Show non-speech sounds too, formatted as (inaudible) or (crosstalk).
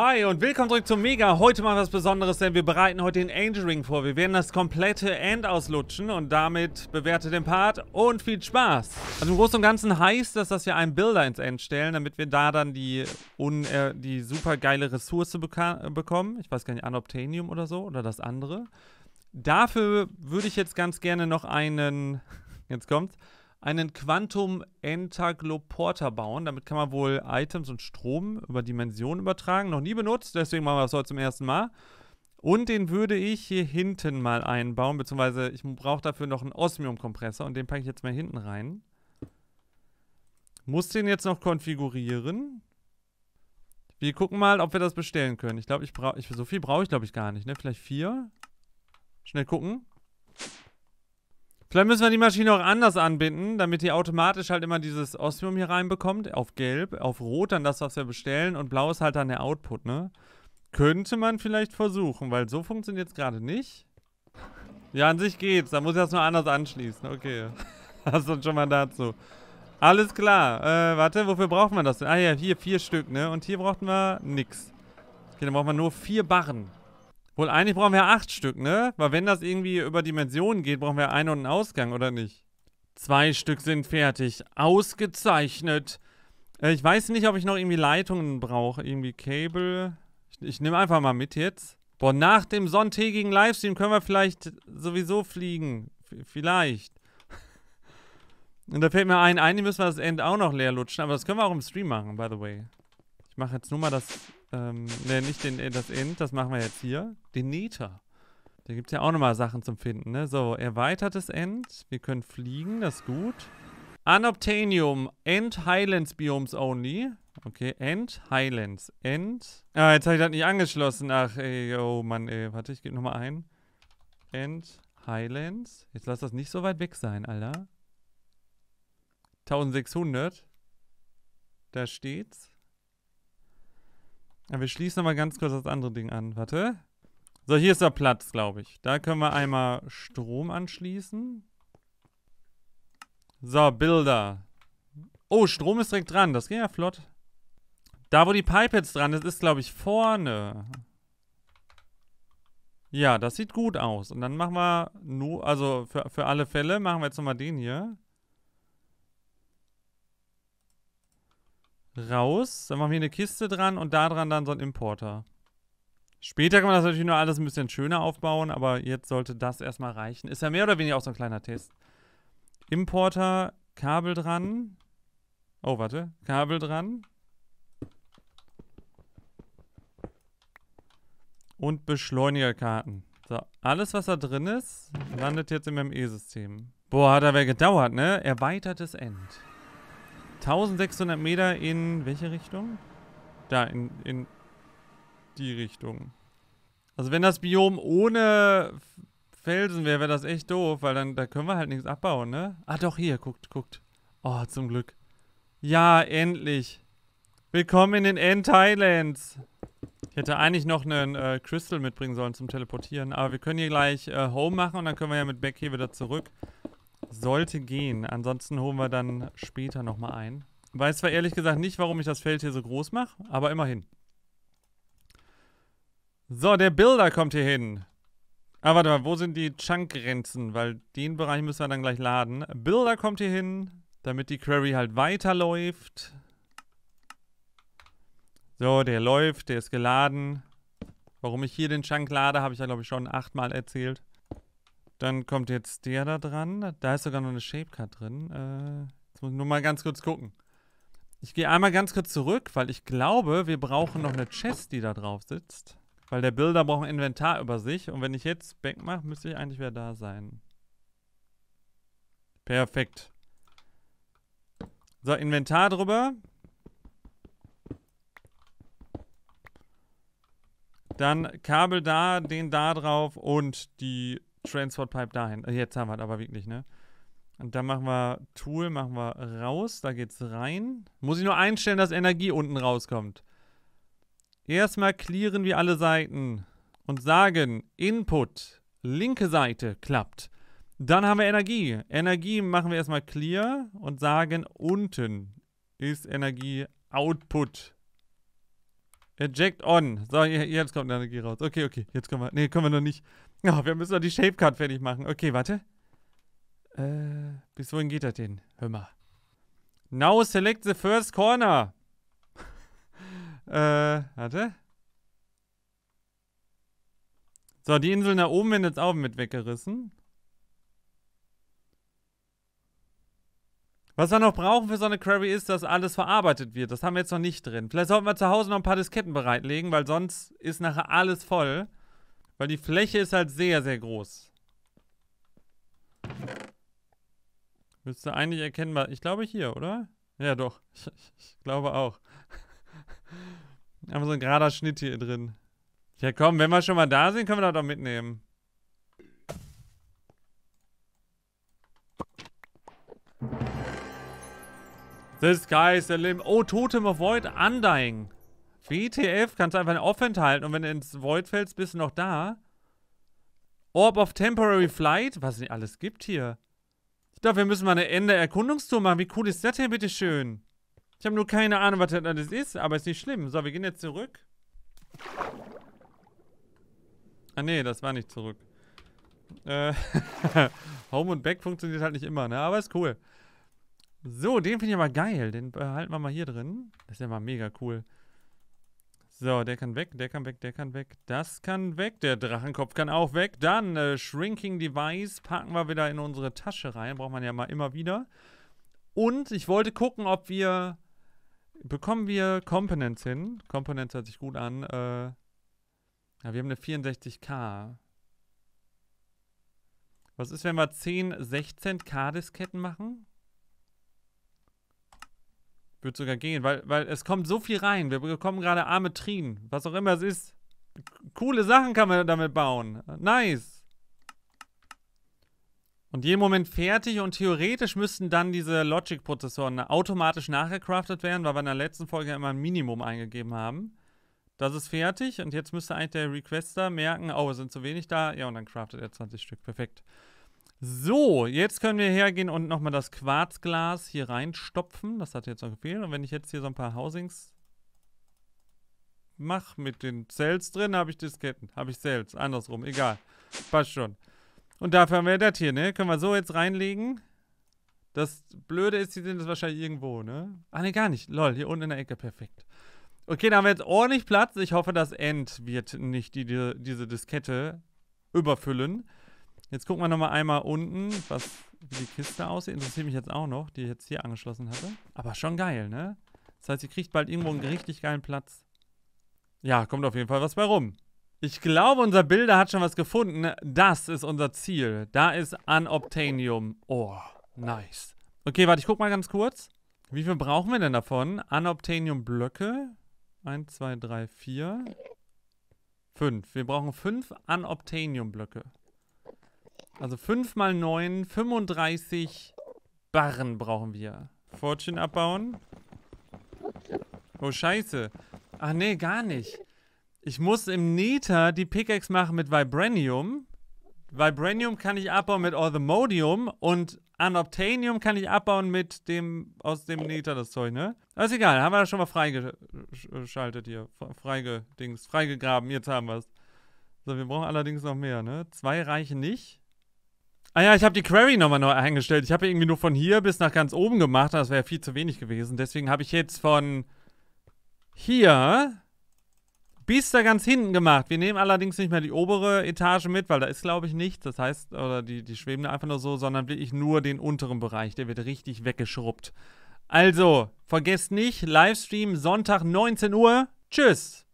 Hi und willkommen zurück zum Mega. Heute wir was Besonderes, denn wir bereiten heute den Angel Ring vor. Wir werden das komplette End auslutschen und damit bewertet den Part und viel Spaß. Also im Großen und Ganzen heißt das, dass wir einen Builder ins End stellen, damit wir da dann die, un, äh, die super geile Ressource bekommen. Ich weiß gar nicht, Anobtanium oder so oder das andere. Dafür würde ich jetzt ganz gerne noch einen, (laughs) jetzt kommt's, einen Quantum Entagloporter bauen. Damit kann man wohl Items und Strom über Dimensionen übertragen. Noch nie benutzt, deswegen machen wir das heute zum ersten Mal. Und den würde ich hier hinten mal einbauen, beziehungsweise ich brauche dafür noch einen Osmium-Kompressor und den packe ich jetzt mal hinten rein. Muss den jetzt noch konfigurieren. Wir gucken mal, ob wir das bestellen können. Ich glaube, ich brauche, so viel brauche ich glaube ich gar nicht, ne? Vielleicht vier. Schnell gucken. Vielleicht müssen wir die Maschine auch anders anbinden, damit die automatisch halt immer dieses Osmium hier reinbekommt. Auf gelb, auf rot dann das, was wir bestellen und blau ist halt dann der Output, ne? Könnte man vielleicht versuchen, weil so funktioniert es gerade nicht. Ja, an sich geht's. Da muss ich das nur anders anschließen. Okay. (laughs) Das ist schon mal dazu. Alles klar. Äh, warte, wofür braucht man das denn? Ah ja, hier vier Stück, ne? Und hier brauchten wir nix. Okay, dann brauchen wir nur vier Barren. Wohl, eigentlich brauchen wir acht Stück, ne? Weil wenn das irgendwie über Dimensionen geht, brauchen wir einen und einen Ausgang, oder nicht? Zwei Stück sind fertig. Ausgezeichnet. Äh, ich weiß nicht, ob ich noch irgendwie Leitungen brauche. Irgendwie Cable. Ich, ich nehme einfach mal mit jetzt. Boah, nach dem sonntägigen Livestream können wir vielleicht sowieso fliegen. V vielleicht. (laughs) Und da fällt mir ein, eigentlich müssen wir das End auch noch leer lutschen, aber das können wir auch im Stream machen, by the way. Mache jetzt nur mal das ähm, ne, nicht den, das Int, das machen wir jetzt hier. Den Nether. Da gibt es ja auch nochmal Sachen zum Finden, ne? So, erweitertes End. Wir können fliegen, das ist gut. Unobtainium, End Highlands Biomes only. Okay, End Highlands. End. Ah, jetzt habe ich das nicht angeschlossen. Ach, ey, oh Mann, ey. Warte, ich gebe nochmal ein. End Highlands. Jetzt lass das nicht so weit weg sein, Alter. 1600. Da steht's. Ja, wir schließen nochmal ganz kurz das andere Ding an. Warte. So, hier ist der Platz, glaube ich. Da können wir einmal Strom anschließen. So, Bilder. Oh, Strom ist direkt dran. Das geht ja flott. Da, wo die Pipe jetzt dran ist, ist, glaube ich, vorne. Ja, das sieht gut aus. Und dann machen wir nur, also für, für alle Fälle machen wir jetzt nochmal den hier. Raus. Dann machen wir eine Kiste dran und da dran dann so ein Importer. Später kann man das natürlich nur alles ein bisschen schöner aufbauen, aber jetzt sollte das erstmal reichen. Ist ja mehr oder weniger auch so ein kleiner Test. Importer, Kabel dran. Oh, warte. Kabel dran. Und Beschleunigerkarten. So, alles, was da drin ist, landet jetzt im ME-System. Boah, hat aber gedauert, ne? Erweitertes End. 1600 Meter in welche Richtung? Da, in, in die Richtung. Also wenn das Biom ohne Felsen wäre, wäre das echt doof, weil dann da können wir halt nichts abbauen, ne? Ah, doch, hier, guckt, guckt. Oh, zum Glück. Ja, endlich. Willkommen in den End Thailands. Ich hätte eigentlich noch einen äh, Crystal mitbringen sollen zum Teleportieren, aber wir können hier gleich äh, Home machen und dann können wir ja mit Beck hier wieder zurück. Sollte gehen. Ansonsten holen wir dann später nochmal ein. Weiß zwar ehrlich gesagt nicht, warum ich das Feld hier so groß mache, aber immerhin. So, der Builder kommt hier hin. Ah, warte mal, wo sind die Chunk-Grenzen? Weil den Bereich müssen wir dann gleich laden. Builder kommt hier hin, damit die Query halt weiterläuft. So, der läuft, der ist geladen. Warum ich hier den Chunk lade, habe ich ja, glaube ich, schon achtmal erzählt. Dann kommt jetzt der da dran. Da ist sogar noch eine Shapecard drin. Äh, jetzt muss ich nur mal ganz kurz gucken. Ich gehe einmal ganz kurz zurück, weil ich glaube, wir brauchen noch eine Chest, die da drauf sitzt. Weil der Bilder braucht ein Inventar über sich. Und wenn ich jetzt Back mache, müsste ich eigentlich wieder da sein. Perfekt. So, Inventar drüber. Dann Kabel da, den da drauf und die Transport Pipe dahin. Äh, jetzt haben wir es aber wirklich, ne? Und dann machen wir Tool, machen wir raus, da geht's rein. Muss ich nur einstellen, dass Energie unten rauskommt. Erstmal clearen wir alle Seiten und sagen Input, linke Seite klappt. Dann haben wir Energie. Energie machen wir erstmal clear und sagen unten ist Energie Output. Eject on. So, jetzt kommt Energie raus. Okay, okay. Jetzt können wir. Nee, können wir noch nicht. (laughs) Oh, wir müssen noch die Shape Card fertig machen. Okay, warte. Äh, bis wohin geht das denn? Hör mal. Now select the first corner. (laughs) äh, warte. So, die Insel da oben werden jetzt auch mit weggerissen. Was wir noch brauchen für so eine Query ist, dass alles verarbeitet wird. Das haben wir jetzt noch nicht drin. Vielleicht sollten wir zu Hause noch ein paar Disketten bereitlegen, weil sonst ist nachher alles voll. Weil die Fläche ist halt sehr, sehr groß. Müsste eigentlich erkennbar. Ich glaube hier, oder? Ja, doch. (laughs) Ich, ich glaube auch. (laughs) Haben so ein gerader Schnitt hier drin. Ja, komm, wenn wir schon mal da sind, können wir das doch mitnehmen. The sky is the limit. Oh, Totem of Void Undying. WTF, kannst du einfach einen Offhand halten und wenn du ins Void fällst, bist du noch da. Orb of Temporary Flight, was es nicht alles gibt hier. Ich glaube, wir müssen mal eine Ende Erkundungstour machen. Wie cool ist das denn, bitteschön? Ich habe nur keine Ahnung, was das ist, aber ist nicht schlimm. So, wir gehen jetzt zurück. Ah, nee, das war nicht zurück. Äh, (laughs) Home und Back funktioniert halt nicht immer, ne? Aber ist cool. So, den finde ich aber geil. Den behalten wir mal hier drin. Das ist ja mal mega cool. So, der kann weg, der kann weg, der kann weg. Das kann weg. Der Drachenkopf kann auch weg. Dann äh, Shrinking Device packen wir wieder in unsere Tasche rein. Braucht man ja mal immer wieder. Und ich wollte gucken, ob wir... Bekommen wir Components hin? Components hört sich gut an. Äh, ja, wir haben eine 64K. Was ist, wenn wir 10 16K-Disketten machen? Wird sogar gehen, weil, weil es kommt so viel rein. Wir bekommen gerade Armetrien, was auch immer es ist. Coole Sachen kann man damit bauen. Nice. Und jeden Moment fertig und theoretisch müssten dann diese Logic-Prozessoren automatisch nachgecraftet werden, weil wir in der letzten Folge immer ein Minimum eingegeben haben. Das ist fertig und jetzt müsste eigentlich der Requester merken, oh, es sind zu wenig da. Ja, und dann craftet er 20 Stück. Perfekt. So, jetzt können wir hergehen und nochmal das Quarzglas hier reinstopfen. Das hat jetzt noch gefehlt. Und wenn ich jetzt hier so ein paar Housings mache mit den Cells drin, habe ich Disketten. Habe ich Cells. Andersrum. Egal. Passt schon. Und dafür haben wir das hier, ne? Können wir so jetzt reinlegen. Das Blöde ist, die sind jetzt wahrscheinlich irgendwo, ne? Ah, ne, gar nicht. Lol, hier unten in der Ecke. Perfekt. Okay, da haben wir jetzt ordentlich Platz. Ich hoffe, das End wird nicht die, die, diese Diskette überfüllen. Jetzt gucken wir nochmal einmal unten, was, wie die Kiste aussieht. Interessiert mich jetzt auch noch, die ich jetzt hier angeschlossen hatte. Aber schon geil, ne? Das heißt, sie kriegt bald irgendwo einen richtig geilen Platz. Ja, kommt auf jeden Fall was bei rum. Ich glaube, unser Bilder hat schon was gefunden. Das ist unser Ziel. Da ist Unobtainium. Oh, nice. Okay, warte, ich guck mal ganz kurz. Wie viel brauchen wir denn davon? Unobtainium-Blöcke. 1, 2, 3, 4. 5. Wir brauchen 5 Unobtainium-Blöcke. Also 5 mal 9, 35 Barren brauchen wir. Fortune abbauen. Oh, scheiße. Ach nee, gar nicht. Ich muss im Nether die Pickaxe machen mit Vibranium. Vibranium kann ich abbauen mit Orthomodium und Unobtainium kann ich abbauen mit dem aus dem Nether, das Zeug, ne? Ist egal, haben wir das schon mal freigeschaltet hier. Freigedings, freigegraben, jetzt haben wir es. So, wir brauchen allerdings noch mehr, ne? Zwei reichen nicht. Ah ja, ich habe die Query nochmal neu eingestellt. Ich habe irgendwie nur von hier bis nach ganz oben gemacht. Das wäre viel zu wenig gewesen. Deswegen habe ich jetzt von hier bis da ganz hinten gemacht. Wir nehmen allerdings nicht mehr die obere Etage mit, weil da ist, glaube ich, nichts. Das heißt, oder die, die schweben da einfach nur so, sondern wirklich nur den unteren Bereich. Der wird richtig weggeschrubbt. Also, vergesst nicht, Livestream Sonntag 19 Uhr. Tschüss.